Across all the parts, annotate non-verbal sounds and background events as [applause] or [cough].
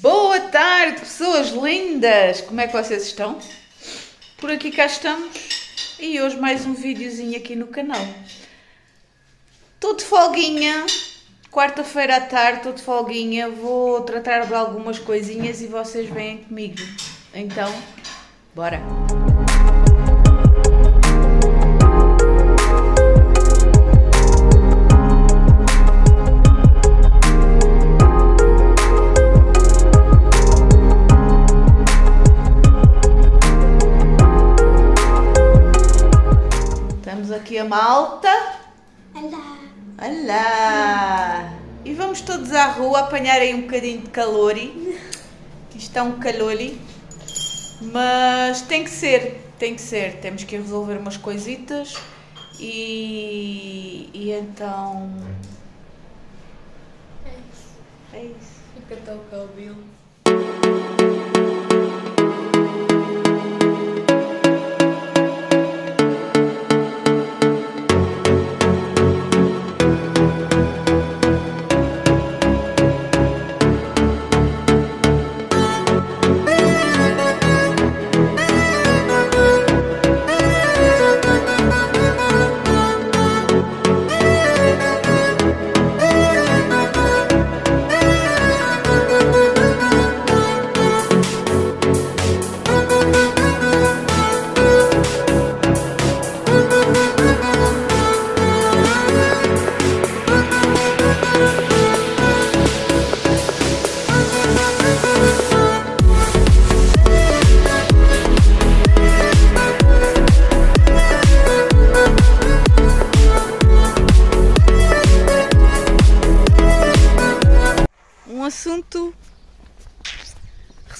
Boa tarde, pessoas lindas! Como é que vocês estão? Por aqui cá estamos e hoje mais um videozinho aqui no canal. Estou de folguinha, quarta-feira à tarde, estou de folguinha, vou tratar de algumas coisinhas e vocês vêm comigo. Então, bora! Aqui a malta. Olá. Olá! E vamos todos à rua apanhar aí um bocadinho de calor. Que está um calor. Mas tem que ser, tem que ser. Temos que resolver umas coisitas. E, e então. É isso. É isso. Fica tão. Um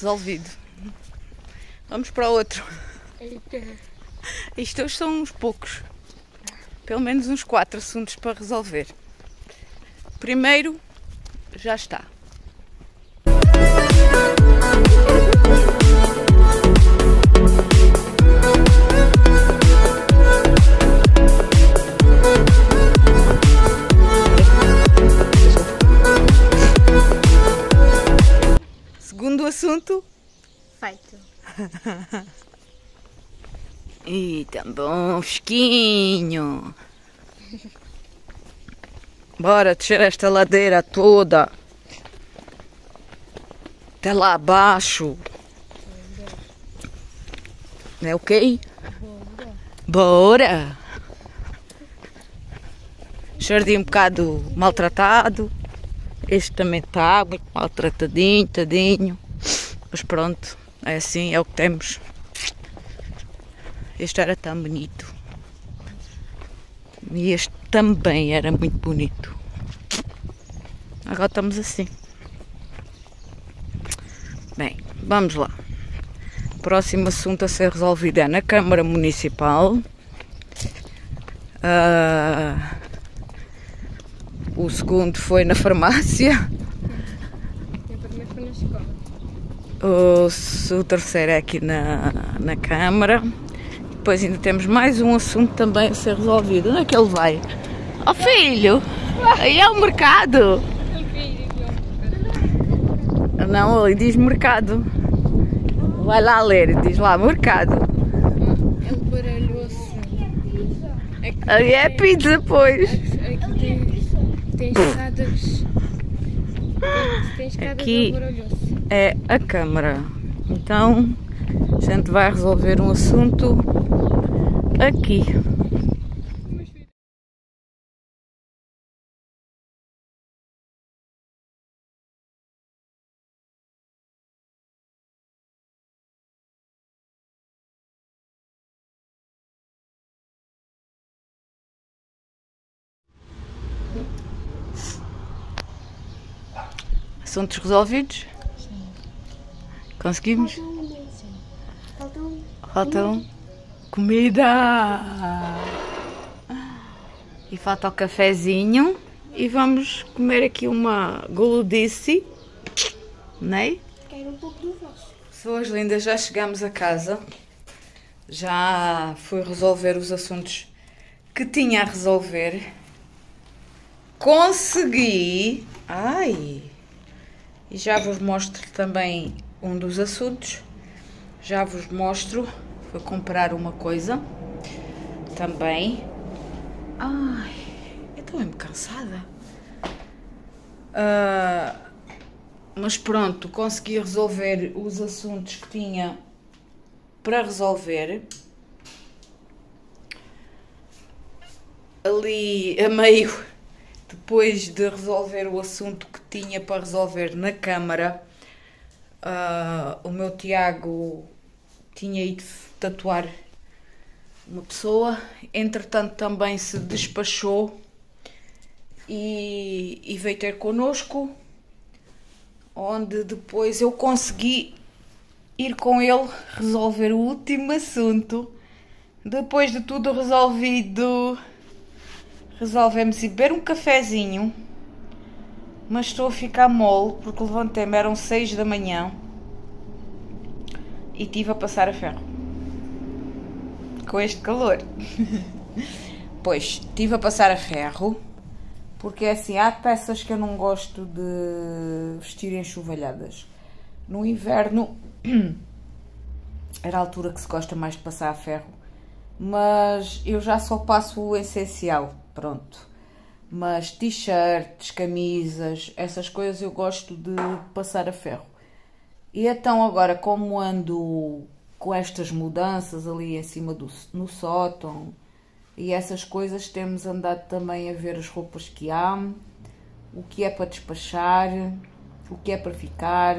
resolvido. Vamos para outro. Isto hoje são uns poucos. Pelo menos uns quatro assuntos para resolver. Primeiro, já está. E tão bom, fresquinho. Bora descer esta ladeira toda. Até lá abaixo. É ok? Bora! Jardim um bocado maltratado. Este também está muito maltratadinho, tadinho. Mas pronto, é assim, é o que temos. Este era tão bonito. E este também era muito bonito. Agora estamos assim. Bem, vamos lá. Próximo assunto a ser resolvido é na Câmara Municipal. Ah, o segundo foi na farmácia. O primeiro foi na escola. O, o terceiro é aqui na, na Câmara. Depois ainda temos mais um assunto também a ser resolvido. Onde é que ele vai? Oh filho! Aí é o mercado! Não, ele diz mercado. Vai lá ler, diz lá mercado. Baralhoço. Aqui, Aí é pizza, pois. aqui tem, tem escadas. Tem, tem escadas Aqui. ao baralhoço. É a Câmara. Então, a gente vai resolver um assunto aqui. Assuntos resolvidos? Conseguimos? Faltam Faltam comida. E falta o cafezinho. E vamos comer aqui uma guludice. Né? Quero um pouco do vosso. Pessoas lindas, já chegamos a casa. Já fui resolver os assuntos que tinha a resolver. Consegui. Ai! E já vos mostro também um dos assuntos. Já vos mostro. Vou comprar uma coisa. Também. Ai, eu estou mesmo cansada. Uh, mas pronto, consegui resolver os assuntos que tinha para resolver. Ali a meio, depois de resolver o assunto que tinha para resolver na Câmara, uh, o meu Tiago tinha ido tatuar uma pessoa, entretanto também se despachou e, e veio ter connosco, onde depois eu consegui ir com ele resolver o último assunto. Depois de tudo resolvido, resolvemos ir beber um cafezinho. Mas estou a ficar mole porque levantei-me, eram 6 da manhã e tive a passar a ferro. Com este calor. [laughs] pois, tive a passar a ferro porque é assim, há peças que eu não gosto de vestir enxovalhadas. No inverno [clears throat] era a altura que se gosta mais de passar a ferro, mas eu já só passo o essencial, pronto. Mas t-shirts, camisas, essas coisas eu gosto de passar a ferro. E então agora, como ando com estas mudanças ali em cima do no sótão e essas coisas, temos andado também a ver as roupas que há, o que é para despachar, o que é para ficar.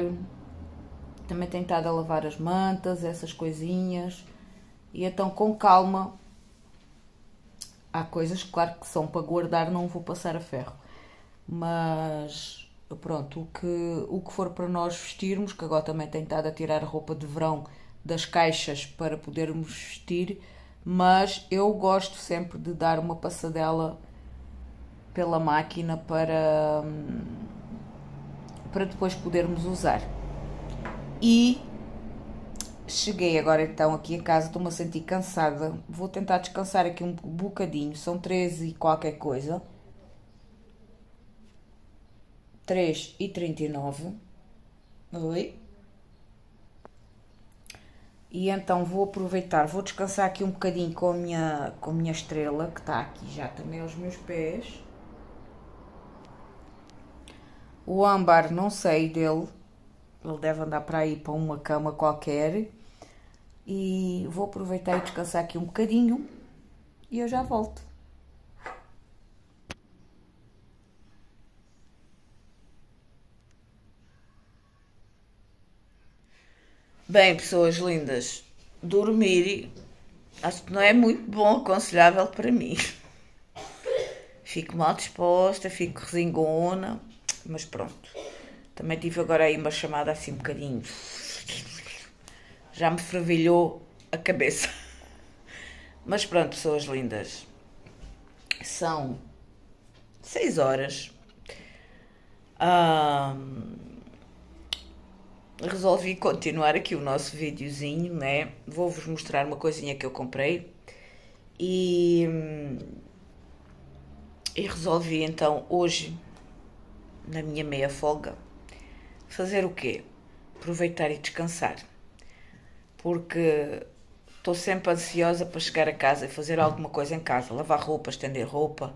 Também tenho estado a lavar as mantas, essas coisinhas. E então, com calma, há coisas, claro, que são para guardar, não vou passar a ferro. Mas pronto, o que, o que for para nós vestirmos, que agora também tenho estado a tirar roupa de verão das caixas para podermos vestir, mas eu gosto sempre de dar uma passadela pela máquina para, para depois podermos usar. E cheguei agora então aqui a casa, estou-me a sentir cansada, vou tentar descansar aqui um bocadinho, são 13 e qualquer coisa 3 e 39. Oi. E então vou aproveitar, vou descansar aqui um bocadinho com a minha, com a minha estrela, que está aqui já também aos meus pés. O âmbar, não sei dele, ele deve andar para aí para uma cama qualquer. E vou aproveitar e descansar aqui um bocadinho e eu já volto. Bem, pessoas lindas, dormir acho que não é muito bom, aconselhável para mim. Fico mal disposta, fico resingona, mas pronto. Também tive agora aí uma chamada assim um bocadinho. Já me fervilhou a cabeça. [laughs] Mas pronto, pessoas lindas. São seis horas. Um, resolvi continuar aqui o nosso videozinho, né? Vou-vos mostrar uma coisinha que eu comprei e, e resolvi então hoje, na minha meia folga, fazer o quê? Aproveitar e descansar. Porque estou sempre ansiosa para chegar a casa e fazer alguma coisa em casa, lavar roupa, estender roupa,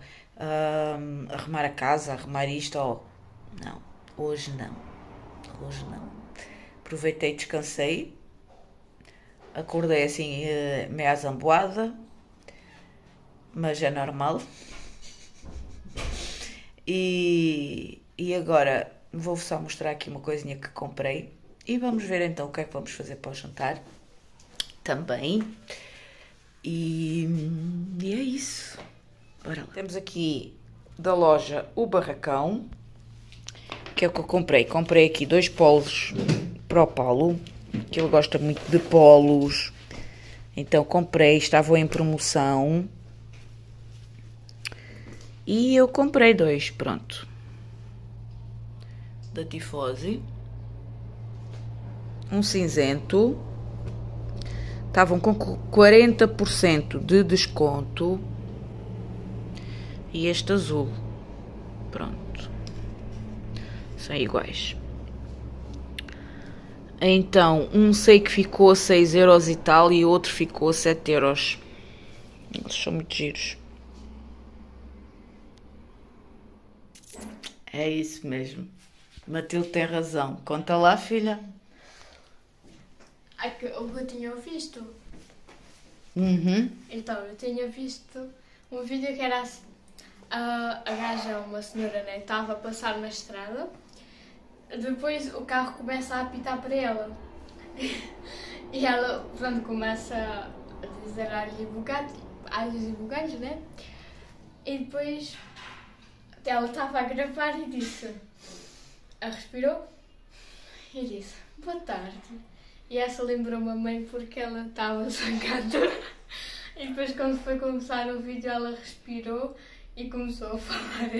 arrumar a casa, arrumar isto. Não, hoje não, hoje não. Aproveitei, descansei, acordei assim eh, meia zamboada, mas é normal. E, e agora vou só mostrar aqui uma coisinha que comprei. E vamos ver então o que é que vamos fazer para o jantar também. E, e é isso. Bora lá. Temos aqui da loja o barracão, que é o que eu comprei. Comprei aqui dois polos para o Paulo, que ele gosta muito de polos. Então comprei, estavam em promoção. E eu comprei dois, pronto. Da Tifose. Um cinzento. Estavam com 40% de desconto. E este azul. Pronto. São iguais. Então, um sei que ficou a 6 euros e tal e outro ficou a 7 euros. Eles são muito giros. É isso mesmo. Matilde tem razão. Conta lá, filha. Ai, que- eu tinha visto. Uhum. Então, eu tinha visto um vídeo que era assim. A, a gaja, uma senhora, né, estava a passar na estrada. Depois o carro começa a apitar para ela. [laughs] E ela, pronto, começa a dizer alhos e bugalhos, alhos e né? E depois ela estava a gravar e disse. Ela respirou e disse: Boa tarde. E essa lembrou-me a mãe porque ela estava [laughs] zangada. E depois, quando foi começar o vídeo, ela respirou e começou a falar.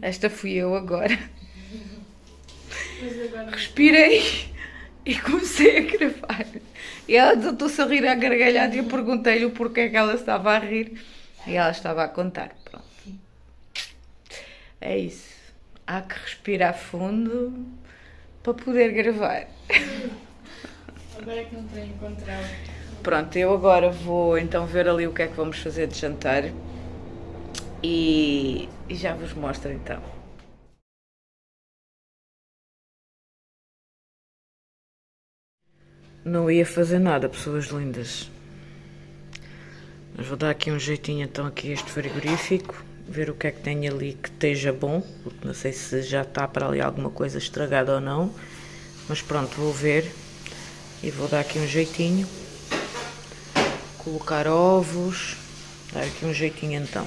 Esta fui eu agora. Mas agora. Respirei e comecei a gravar. E ela desatou-se a rir à gargalhada e eu perguntei-lhe o porquê que ela estava a rir. E ela estava a contar. Pronto. É isso. Há que respirar fundo para poder gravar. Agora é que não tenho encontrado. Pronto, eu agora vou então ver ali o que é que vamos fazer de jantar e, e já vos mostro então. Não ia fazer nada, pessoas lindas. Mas vou dar aqui um jeitinho então aqui este frigorífico, ver o que é que tem ali que esteja bom, porque não sei se já está para ali alguma coisa estragada ou não. Mas pronto, vou ver e vou dar aqui um jeitinho colocar ovos, dar aqui um jeitinho então.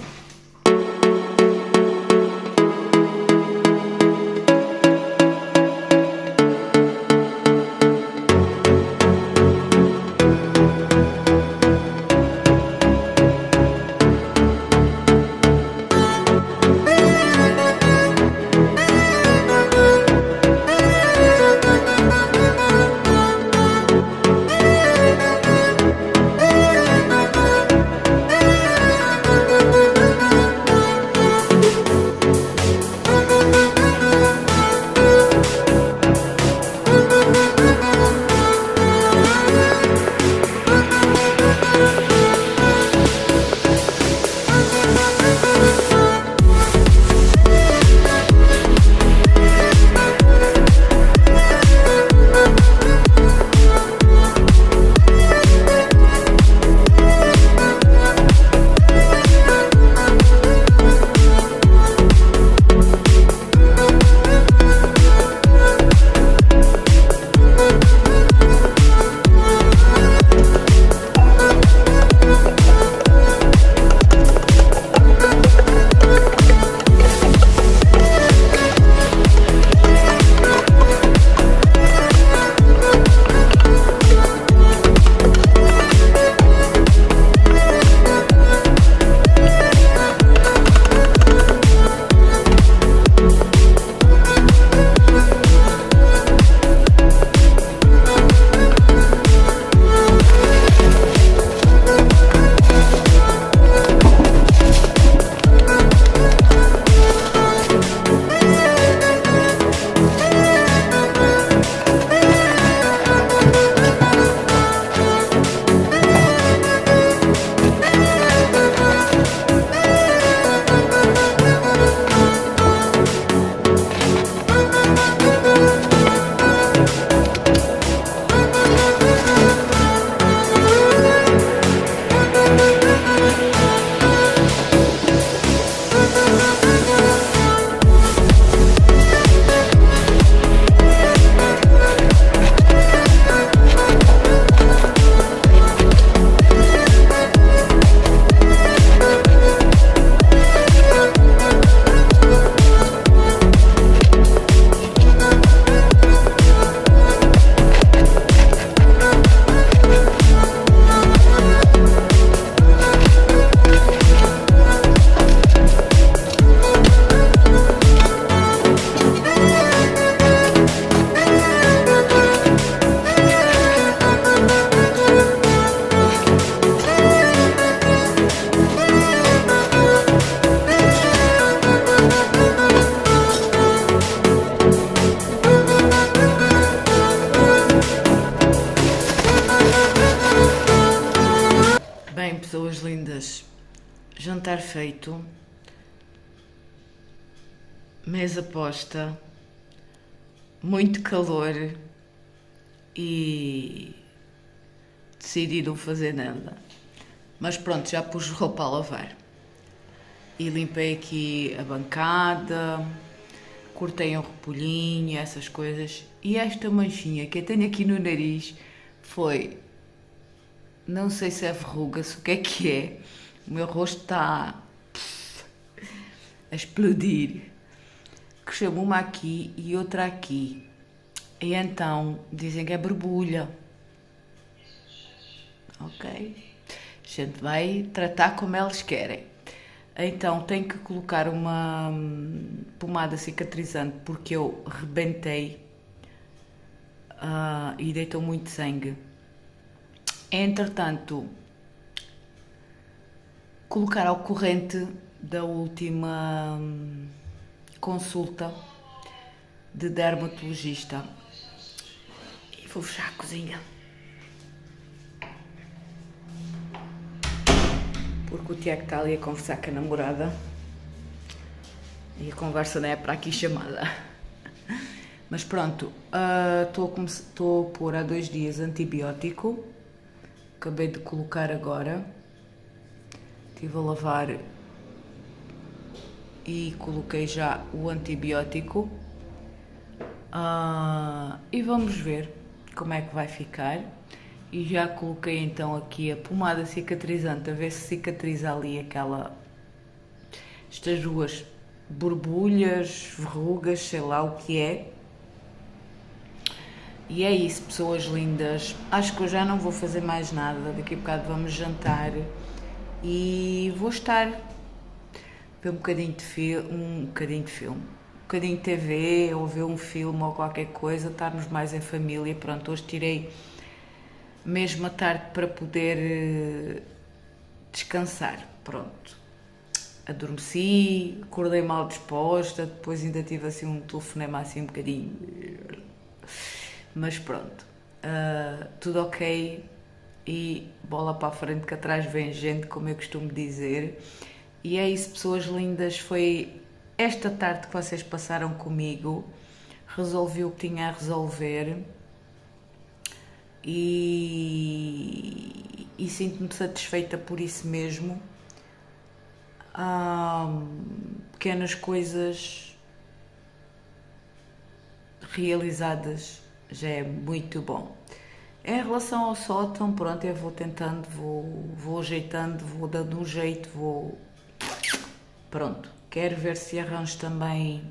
Jantar feito, mesa posta, muito calor e decidi não fazer nada. Mas pronto, já pus roupa a lavar. E limpei aqui a bancada, cortei um repolhinho, essas coisas. E esta manchinha que eu tenho aqui no nariz foi. Não sei se é verruga, se o que é que é. O meu rosto está a explodir. Cresceu uma aqui e outra aqui. E então dizem que é borbulha. Ok? A gente vai tratar como eles querem. Então tenho que colocar uma hum, pomada cicatrizante porque eu rebentei uh, e deitou muito sangue. Entretanto, colocar ao corrente da última hum, consulta de dermatologista. E vou fechar a cozinha. porque o Tiago está ali a conversar com a namorada e a conversa não é para aqui chamada. Mas pronto, estou uh, a, a pôr há dois dias antibiótico, acabei de colocar agora, estive a lavar e coloquei já o antibiótico uh, e vamos ver como é que vai ficar e já coloquei então aqui a pomada cicatrizante a ver se cicatriza ali aquela estas duas borbulhas, verrugas, sei lá o que é. E é isso, pessoas lindas. Acho que eu já não vou fazer mais nada. Daqui a bocado vamos jantar e vou estar ver um bocadinho de filme, um bocadinho de filme, um bocadinho de TV ou ver um filme ou qualquer coisa, estarmos mais em família. Pronto, hoje tirei mesmo à tarde para poder eh, descansar. Pronto. Adormeci, acordei mal disposta, depois ainda tive assim um telefonema assim um bocadinho. Mas pronto. Uh, tudo ok e bola para a frente que atrás vem gente, como eu costumo dizer. E é isso, pessoas lindas. Foi esta tarde que vocês passaram comigo. Resolvi o que tinha a resolver e, e sinto-me satisfeita por isso mesmo. pequenas coisas realizadas já é muito bom. Em relação ao sótão, pronto, eu vou tentando, vou, vou ajeitando, vou dando um jeito, vou. Pronto. Quero ver se arranjo também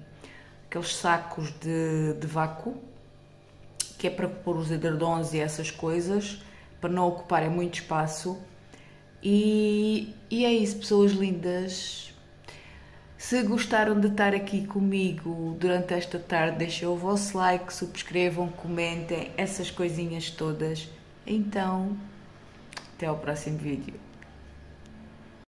aqueles sacos de, de vácuo que é para pôr os edredons e essas coisas, para não ocuparem muito espaço. E, e é isso, pessoas lindas. Se gostaram de estar aqui comigo durante esta tarde, deixem o vosso like, subscrevam, comentem, essas coisinhas todas. Então, até ao próximo vídeo.